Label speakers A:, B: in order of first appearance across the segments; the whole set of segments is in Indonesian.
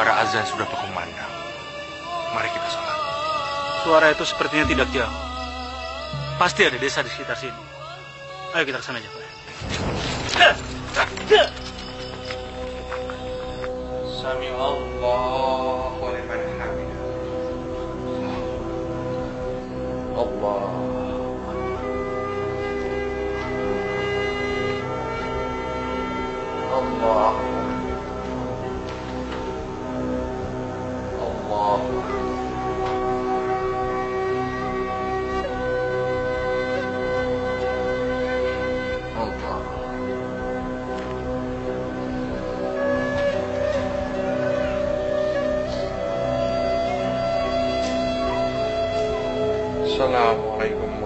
A: Suara azan sudah berkumandang. Mari kita sholat.
B: Suara itu sepertinya tidak jauh. Pasti ada desa di sekitar sini. Ayo kita ke sana, Jafar.
A: Sami Allah wa liman hamidah. Allah. Allah. Assalamualaikum. warahmatullahi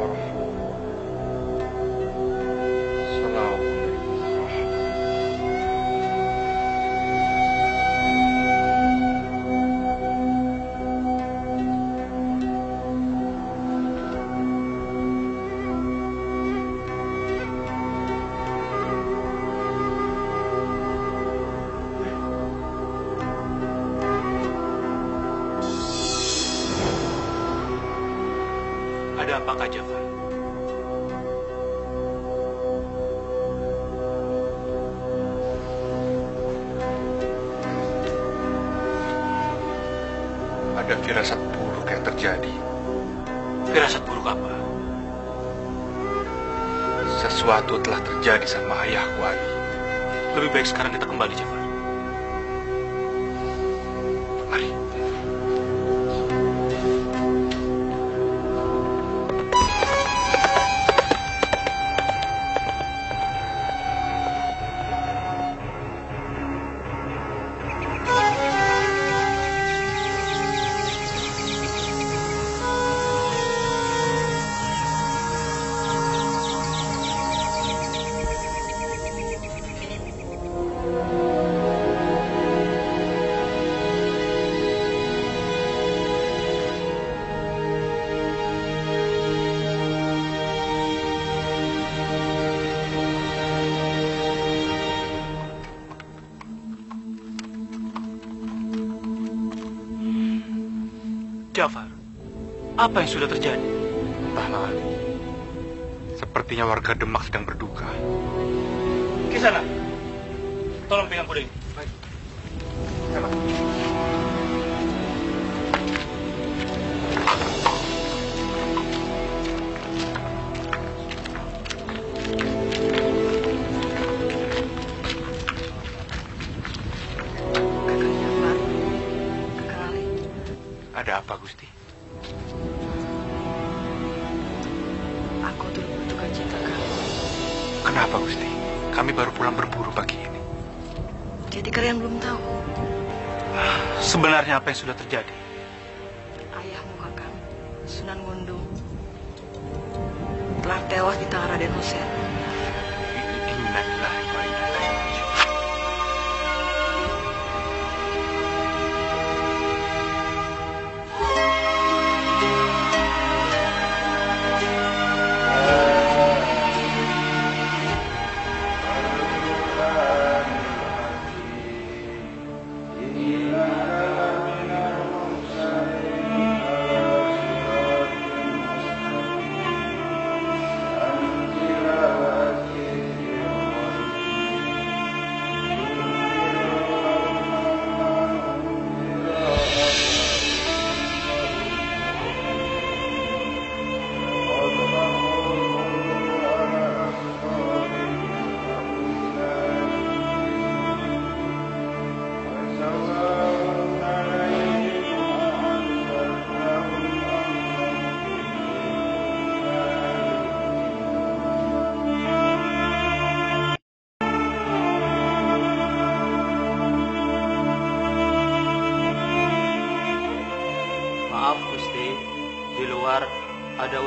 A: Firasat buruk
B: apa?
A: Sesuatu telah terjadi sama ayahku Ali
B: Lebih baik sekarang kita kembali, Jafar. Jafar, apa yang sudah terjadi?
A: Entahlah Ali Sepertinya warga Demak sedang berduka
B: Ke sana. Tolong pegang kuda ini. Baik.
C: Kakak
A: Ada apa Gusti?
C: aku turut berduka cita kamu.
A: Kenapa Gusti? Kami baru pulang berburu pagi ini
C: Jadi kalian belum tahu
B: Sebenarnya apa yang sudah terjadi?
C: ayahmu kakak Sunan Gundung telah tewas di tangan Raden Hussein.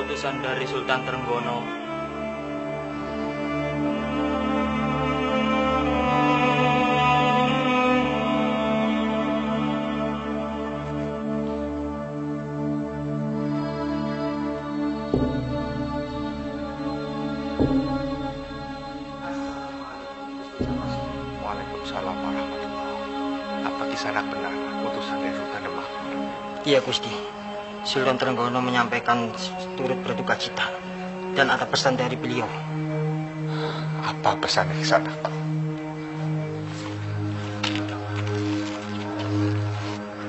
B: Utusan dari Sultan Trenggono.
A: Waalaikumsalam warahmatullahi Apa kisanak benar?
D: Iya Gusti, Sultan Trenggono menyampaikan turut berduka cita dan ada pesan dari beliau.
A: Apa pesan Kisanaku?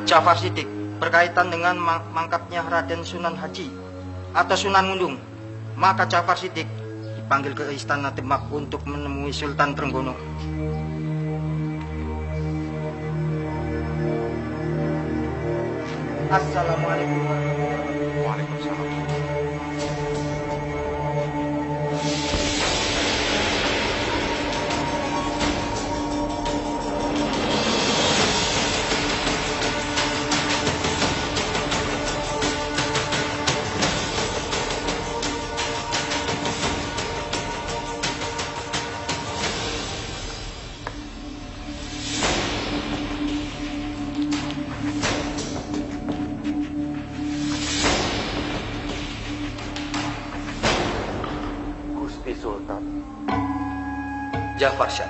D: Jafar Sidik berkaitan dengan ma- mangkapnya Raden Sunan Haji atau Sunan Ngundung. Maka Jafar Sidik dipanggil ke Istana Demak untuk menemui Sultan Trenggono. Assalamualaikum warahmatullahi wabarakatuh.
C: Gusti Sultan.
E: Jafar Syah,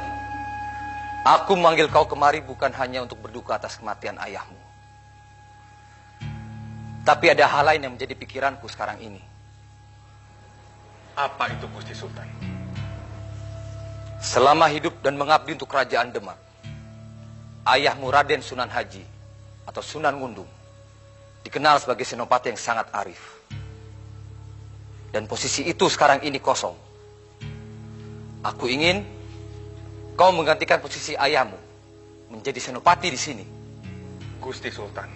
E: aku memanggil kau kemari bukan hanya untuk berduka atas kematian ayahmu. Tapi ada hal lain yang menjadi pikiranku sekarang ini.
A: Apa itu Gusti Sultan?
E: Selama hidup dan mengabdi untuk kerajaan Demak, ayahmu Raden Sunan Haji atau Sunan Ngundung dikenal sebagai senopati yang sangat arif. Dan posisi itu sekarang ini kosong. Aku ingin kau menggantikan posisi ayahmu menjadi senopati di sini.
A: Gusti Sultan.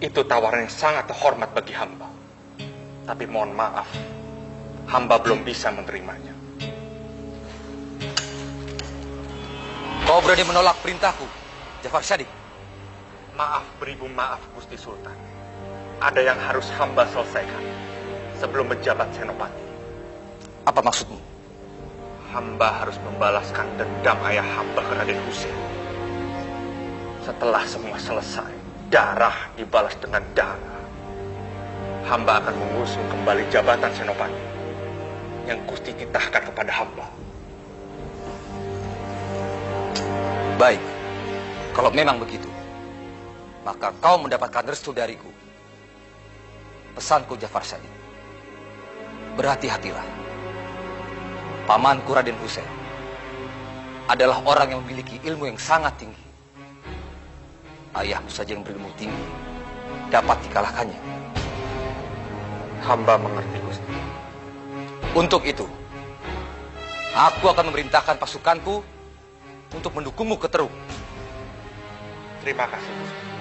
A: Itu tawaran yang sangat terhormat bagi hamba. Tapi mohon maaf, hamba belum bisa menerimanya.
E: Kau berani menolak perintahku, Jafar Syadik.
A: Maaf beribu maaf Gusti Sultan. Ada yang harus hamba selesaikan sebelum menjabat senopati.
E: Apa maksudmu?
A: Hamba harus membalaskan dendam ayah hamba ke Raden Hussein. Setelah semua selesai, darah dibalas dengan darah. Hamba akan mengusung kembali jabatan senopati yang Gusti titahkan kepada hamba.
E: Baik, kalau memang begitu, maka kau mendapatkan restu dariku. Pesanku Jafar Syadik. Berhati-hatilah. Pamanku Raden Hussein adalah orang yang memiliki ilmu yang sangat tinggi. Ayahmu saja yang berilmu tinggi dapat dikalahkannya.
A: Hamba mengerti Gusti.
E: Untuk itu, aku akan memerintahkan pasukanku untuk mendukungmu ke Teruk.
A: Terima kasih Gusti.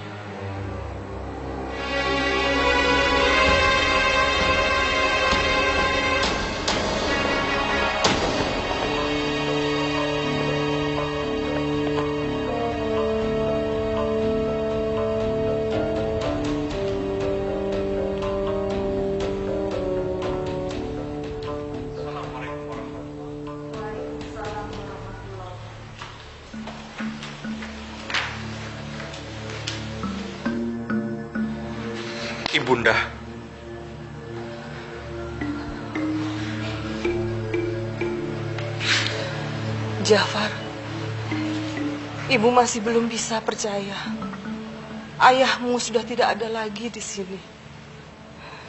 F: Jafar, ibu masih belum bisa percaya. Ayahmu sudah tidak ada lagi di sini.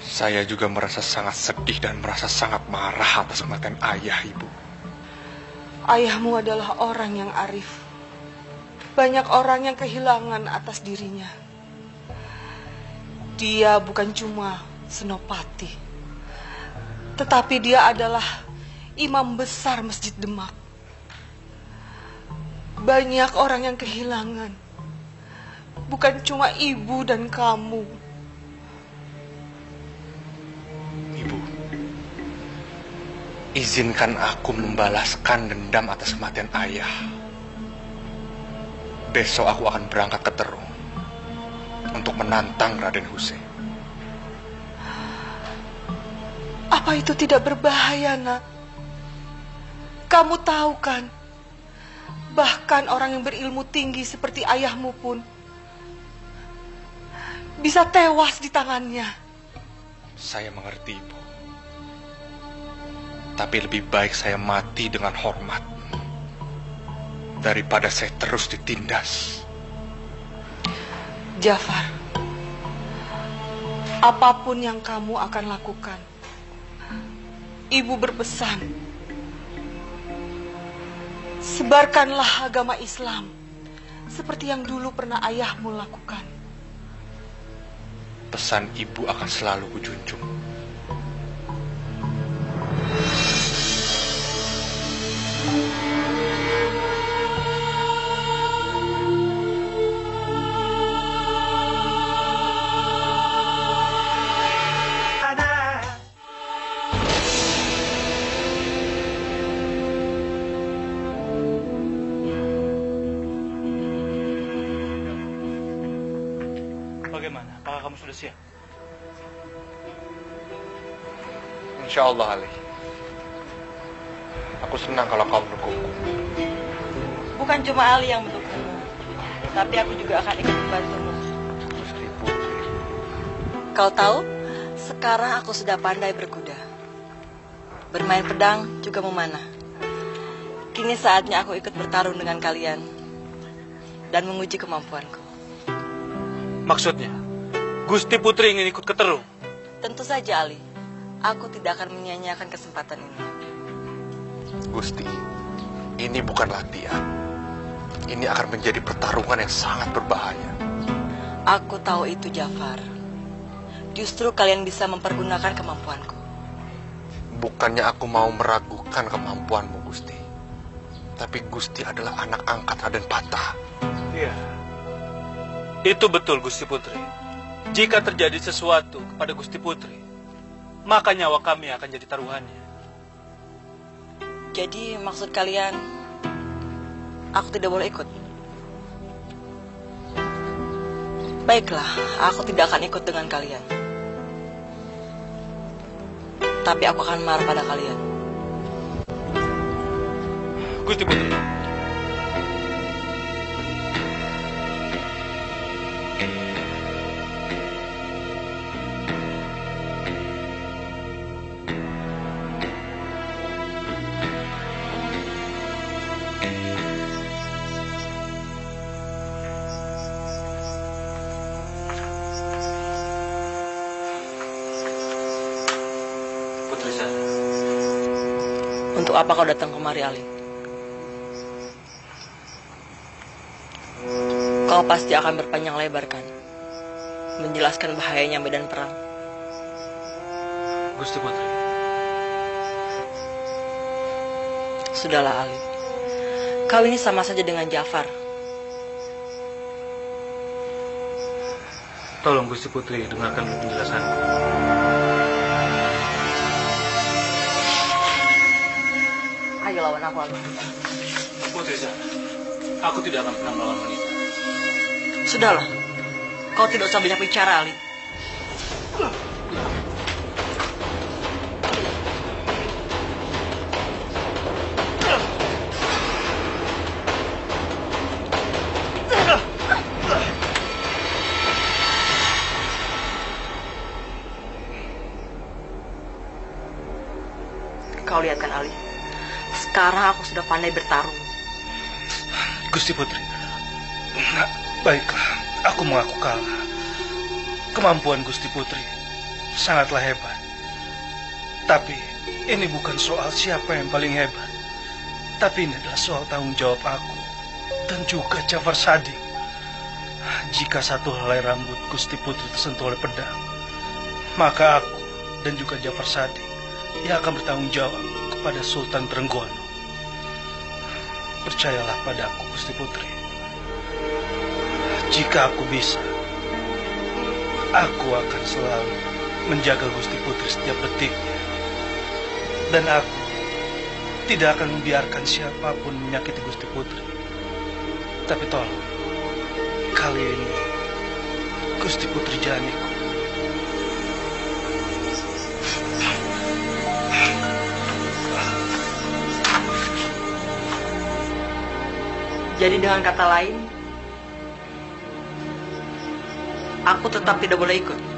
A: saya juga merasa sangat sedih dan merasa sangat marah atas kematian ayah ibu.
F: Ayahmu adalah orang yang arif. Banyak orang yang kehilangan atas dirinya. Dia bukan cuma senopati, tetapi dia adalah imam besar Masjid Demak. Banyak orang yang kehilangan, bukan cuma ibu dan kamu.
A: Ibu, izinkan aku membalaskan dendam atas kematian ayah. Besok aku akan berangkat ke Terung untuk menantang Raden Hussein.
F: Apa itu tidak berbahaya, nak? Kamu tahu kan, bahkan orang yang berilmu tinggi seperti ayahmu pun bisa tewas di tangannya.
A: Saya mengerti, Ibu. Tapi lebih baik saya mati dengan hormat daripada saya terus ditindas.
F: Jafar, apa pun yang kamu akan lakukan, ibu berpesan, sebarkanlah agama Islam seperti yang dulu pernah ayahmu lakukan.
A: Pesan ibu akan selalu kujunjung.
G: Apakah kamu sudah siap?
A: Insya Allah, Ali. Aku senang kalau kau mendukungku.
C: Bukan cuma Ali yang mendukungmu, tapi aku juga akan ikut membantumu.
A: Putri.
C: Kau tahu, sekarang aku sudah pandai berkuda. Bermain pedang juga memanah. Kini saatnya aku ikut bertarung dengan kalian dan menguji kemampuanku.
G: Maksudnya, Gusti Putri ingin ikut ke Terung.
C: Tentu saja Ali, aku tidak akan menyia-nyiakan kesempatan ini.
A: Gusti, ini bukan latihan. Ini akan menjadi pertarungan yang sangat berbahaya.
C: Aku tahu itu Jafar. Justru kalian bisa mempergunakan kemampuanku.
A: Bukannya aku mau meragukan kemampuanmu, Gusti. Tapi Gusti adalah anak angkat Raden Patah.
G: Iya. Itu betul Gusti Putri. Jika terjadi sesuatu kepada Gusti Putri, maka nyawa kami akan jadi taruhannya.
C: Jadi maksud kalian, aku tidak boleh ikut? Baiklah, aku tidak akan ikut dengan kalian. Tapi aku akan marah pada kalian.
G: Gusti Putri.
C: Untuk apa kau datang kemari, Ali? Kau pasti akan berpanjang lebar kan? Menjelaskan bahayanya medan perang.
G: Gusti Putri.
C: Sudahlah, Ali. Kau ini sama saja dengan Jafar.
G: Tolong Gusti Putri dengarkan penjelasanku.
C: Aku, Ali.
G: Putri saya. Aku tidak akan pernah melawan wanita.
C: Sudahlah. Kau tidak usah banyak bicara, Ali. Kau lihat kan, Ali? Sekarang aku sudah pandai bertarung.
G: Gusti Putri. Nah, baiklah, aku mengaku kalah. Kemampuan Gusti Putri sangatlah hebat. Tapi ini bukan soal siapa yang paling hebat. Tapi ini adalah soal tanggung jawab aku dan juga Jafar Sadik. Jika satu helai rambut Gusti Putri tersentuh oleh pedang, maka aku dan juga Jafar Sadik yang akan bertanggung jawab kepada Sultan Trenggono. Percayalah padaku, Gusti Putri. Jika aku bisa, aku akan selalu menjaga Gusti Putri setiap detiknya. Dan aku tidak akan membiarkan siapa pun menyakiti Gusti Putri. Tapi tolong, kali ini Gusti Putri jangan
C: Jadi dengan kata lain, aku tetap tidak boleh ikut.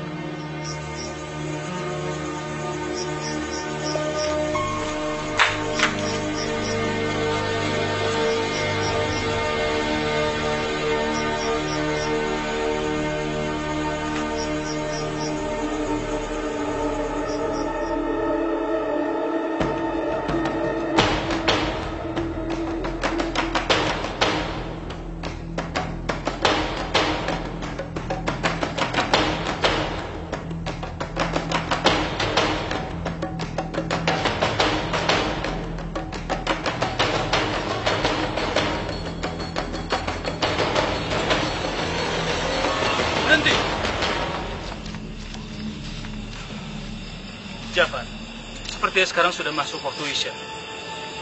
B: Sekarang sudah masuk waktu Isya.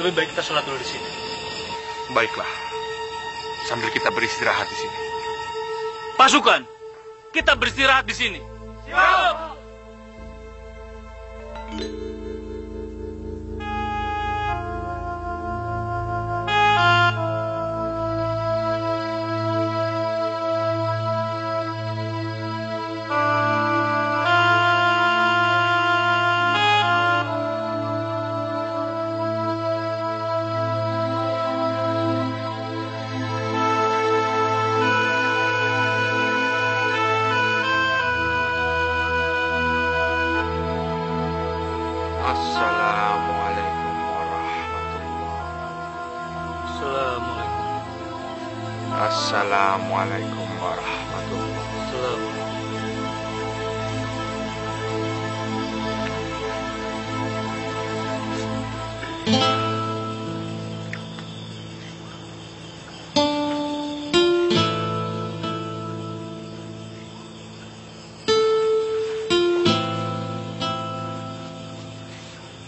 B: Lebih baik kita sholat dulu di sini.
A: Baiklah. Sambil kita beristirahat di sini.
B: Pasukan, kita beristirahat di sini.
A: Assalamualaikum warahmatullahi
B: Assalamualaikum.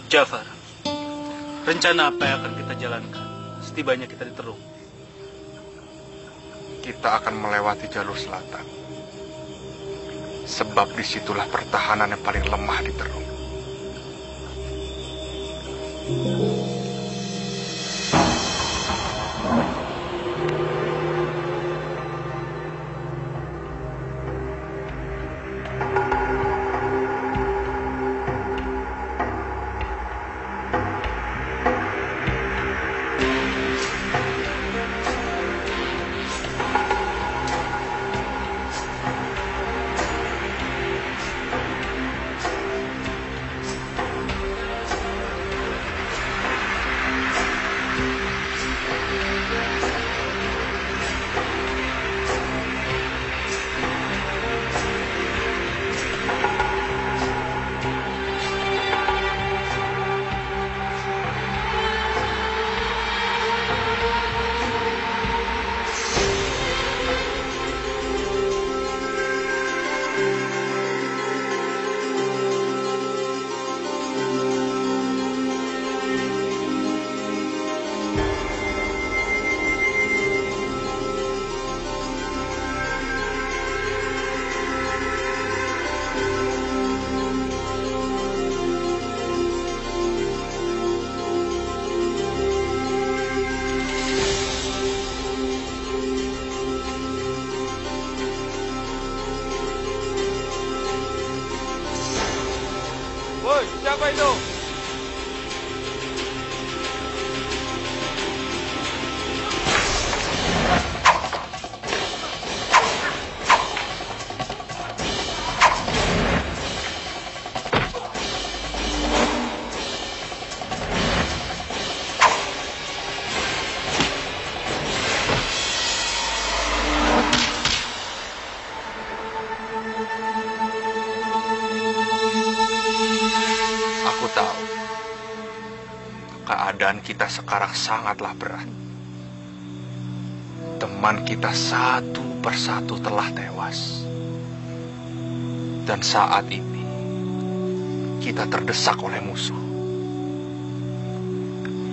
B: Jafar, rencana apa yang akan kita jalankan setibanya kita di Terung?
A: Kita akan melewati jalur selatan. Sebab di situlah pertahanan yang paling lemah di Keadaan kita sekarang sangatlah berat. Teman kita satu persatu telah tewas. Dan saat ini, kita terdesak oleh musuh.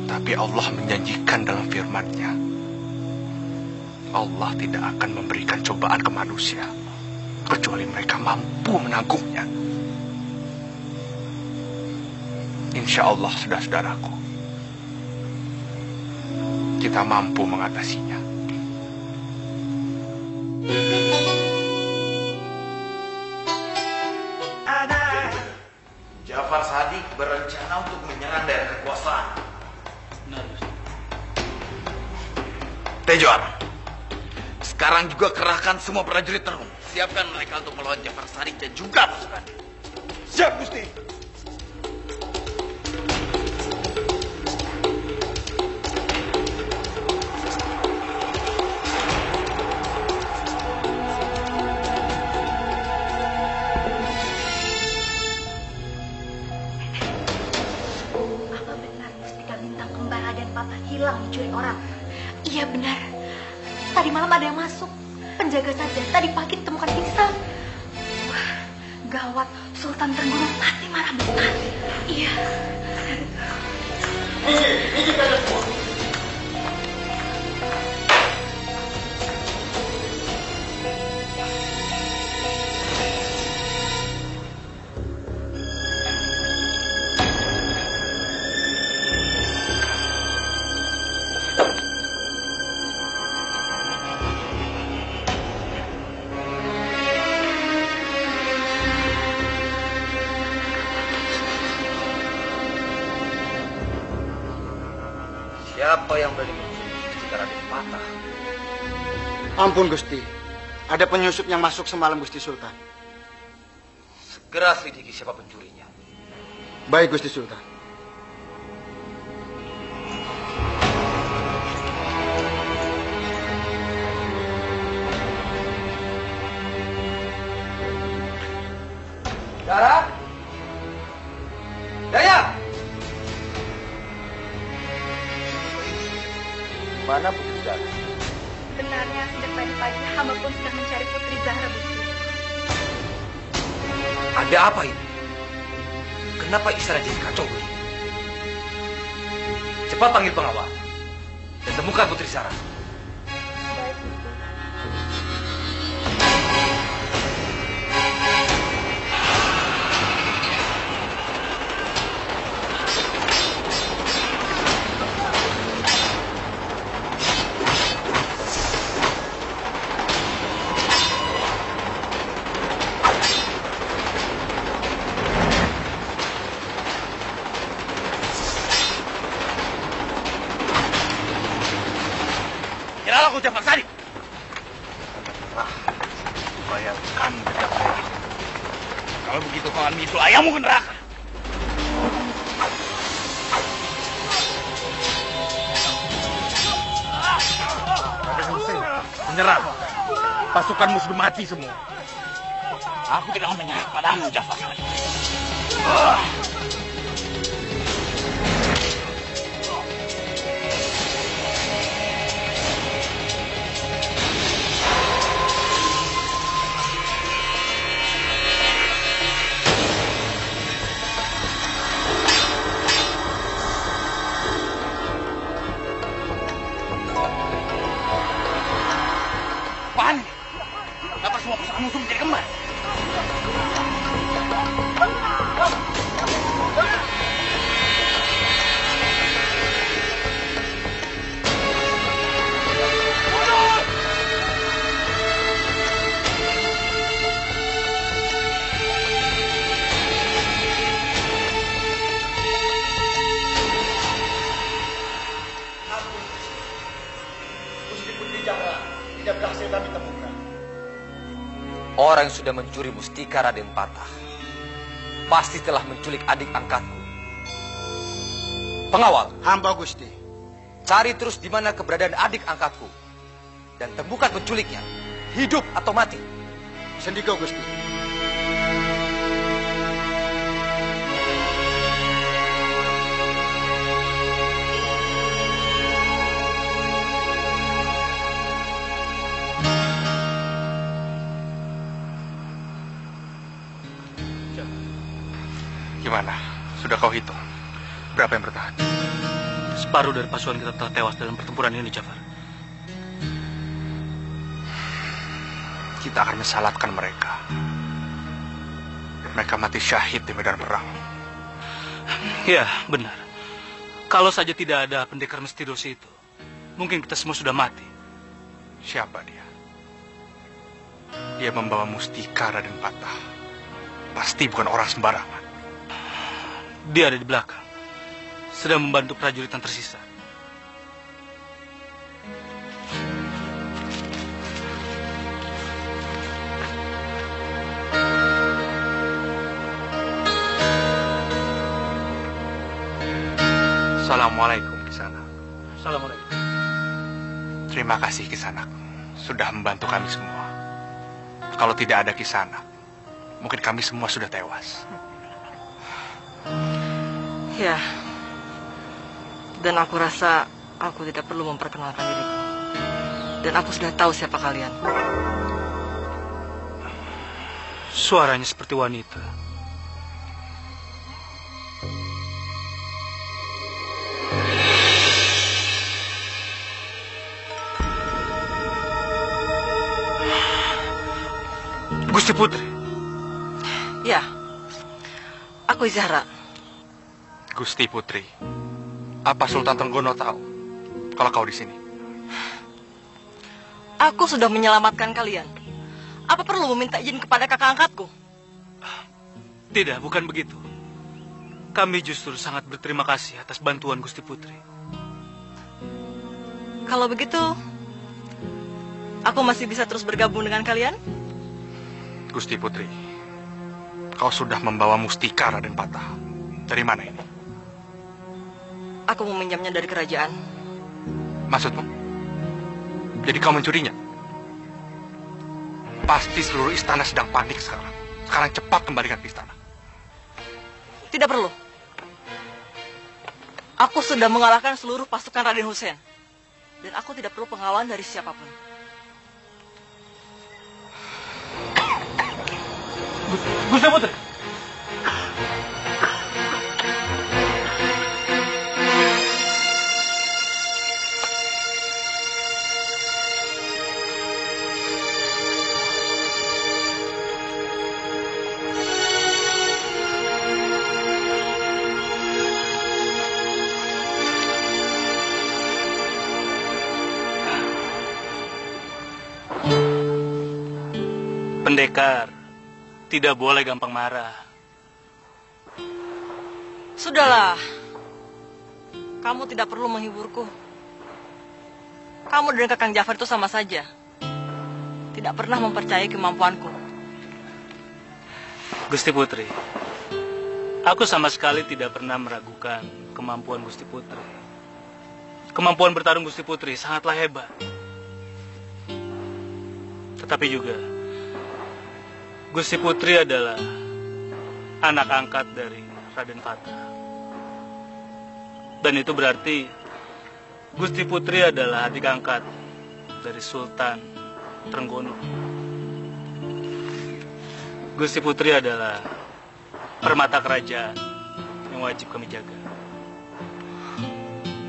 A: Tapi Allah menjanjikan dalam firman-Nya, Allah tidak akan memberikan cobaan ke manusia, kecuali mereka mampu menanggungnya. Insya Allah, saudara-saudaraku, kita mampu mengatasinya.
H: Jafar Sadik berencana untuk menyerang daerah kekuasaan. Tejoan, sekarang juga kerahkan semua prajurit terung. Siapkan mereka untuk melawan Jafar Sadik dan juga pasukan. Siap, Gusti.
E: Siapa yang berani mustika Raden Patah?
I: Ampun Gusti. Ada penyusup yang masuk semalam Gusti Sultan.
E: Segera selidiki siapa pencurinya.
I: Baik Gusti Sultan.
E: Mana Putri Dara?
J: Benarnya sejak tadi pagi hamba pun sudah mencari Putri Zahra, Gusti.
E: Ada apa ini? Kenapa istana jadi kacau begini? Cepat panggil pengawal dan temukan Putri Sarah.
K: Bayangkan bedang merah.
H: Kalau begitu kau akan itu ayammu ke neraka. Menyerah. Pasukanmu sudah mati semua. Aku tidak akan menyerah padamu, Jafar Sari.
E: Sudah mencuri mustika Raden Patah pasti telah menculik adik angkatku. Pengawal,
I: Hamba Gusti.
E: cari terus di mana keberadaan adik angkatku dan temukan penculiknya, hidup atau mati.
I: Sendiko Gusti.
A: Gimana? Sudah kau hitung? Berapa yang bertahan?
B: Separuh dari pasukan kita telah tewas dalam pertempuran ini, Jafar.
A: Kita akan mensalatkan mereka. Mereka mati syahid di medan perang.
B: Ya, benar. Kalau saja tidak ada pendekar misterius itu, mungkin kita semua sudah mati.
A: Siapa dia? Dia membawa mustika Raden Patah. Pasti bukan orang sembarangan.
B: Dia ada di belakang, sedang membantu prajurit yang tersisa.
A: Assalamualaikum Kisanak.
B: Assalamualaikum.
A: Terima kasih Kisanak. Sudah membantu kami semua. Kalau tidak ada Kisanak, mungkin kami semua sudah tewas.
C: Ya. Dan aku rasa aku tidak perlu memperkenalkan diriku. Dan aku sudah tahu siapa kalian.
B: Suaranya seperti wanita. Gusti Putri,
C: Ya, aku Zahra.
A: Gusti Putri, apa Sultan Tenggono tahu kalau kau di sini?
C: Aku sudah menyelamatkan kalian. Apa perlu meminta izin kepada kakak angkatku?
B: tidak, bukan begitu. Kami justru sangat berterima kasih atas bantuan Gusti Putri.
C: Kalau begitu, aku masih bisa terus bergabung dengan kalian?
A: Gusti Putri, kau sudah membawa mustika Raden Patah. Dari mana ini?
C: Aku meminjamnya dari kerajaan.
A: Maksudmu? Jadi kau mencurinya? Pasti seluruh istana sedang panik sekarang. Sekarang cepat kembalikan ke istana.
C: Tidak perlu. Aku sudah mengalahkan seluruh pasukan Raden Hussein. Dan aku tidak perlu pengawalan dari siapa pun.
B: Gusti Putri. Pendekar tidak boleh gampang marah.
C: Sudahlah. Kamu tidak perlu menghiburku. Kamu dan Kakang Jafar itu sama saja. Tidak pernah mempercayai kemampuanku.
B: Gusti Putri, aku sama sekali tidak pernah meragukan kemampuan Gusti Putri. Kemampuan bertarung Gusti Putri sangatlah hebat. Tetapi juga, Gusti Putri adalah anak angkat dari Raden Fatah. Dan itu berarti Gusti Putri adalah adik angkat dari Sultan Trenggono. Gusti Putri adalah permata kerajaan yang wajib kami jaga.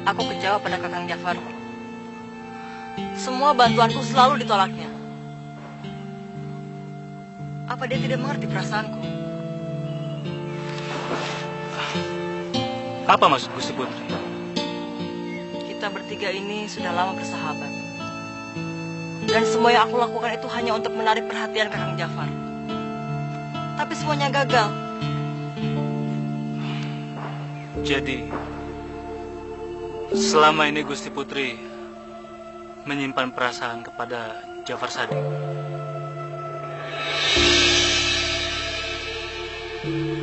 C: Aku kecewa pada Kakang Jafar. Semua bantuanku selalu ditolaknya. Apa dia tidak mengerti perasaanku?
B: Apa maksud Gusti Putri?
C: Kita bertiga ini sudah lama bersahabat. Dan semua yang aku lakukan itu hanya untuk menarik perhatian Kakang Jafar. Tapi semuanya gagal.
B: Jadi, selama ini Gusti Putri menyimpan perasaan kepada Jafar Sadiq. thank you